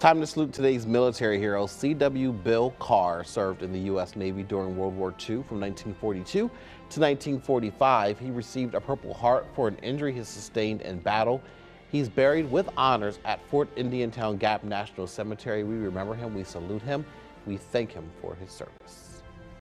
Time to salute today's military hero. C.W. Bill Carr served in the U.S. Navy during World War II from 1942 to 1945. He received a Purple Heart for an injury he sustained in battle. He's buried with honors at Fort Indiantown Gap National Cemetery. We remember him, we salute him, we thank him for his service.